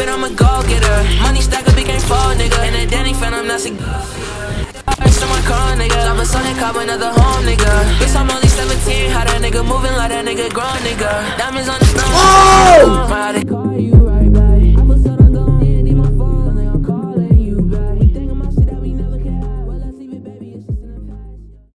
it, I'm a go getter. Money stack up, it can't fall, nigga. And a Danny fan, Phantom, that's a to my car, nigga. I'm a son and cop another home, nigga. Bitch, I'm only 17. How that nigga moving like that nigga grown, nigga. Diamonds on the snow. Oh!